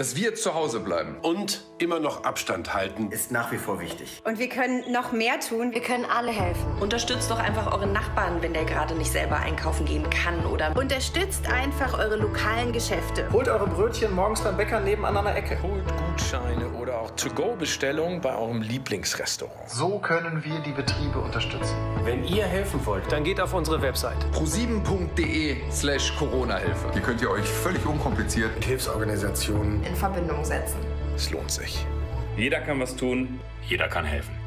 dass wir zu Hause bleiben. Und immer noch Abstand halten. Ist nach wie vor wichtig. Und wir können noch mehr tun. Wir können alle helfen. Unterstützt doch einfach euren Nachbarn, wenn der gerade nicht selber einkaufen gehen kann oder. Unterstützt einfach eure lokalen Geschäfte. Holt eure Brötchen morgens beim Bäcker nebenan an der Ecke. Holt Gutscheine oder auch To-Go-Bestellungen bei eurem Lieblingsrestaurant. So können wir die Betriebe unterstützen. Wenn ihr helfen wollt, dann geht auf unsere Website pro7.de slash Corona-Hilfe. Hier könnt ihr euch völlig unkompliziert mit Hilfsorganisationen in Verbindung setzen. Es lohnt sich. Jeder kann was tun, jeder kann helfen.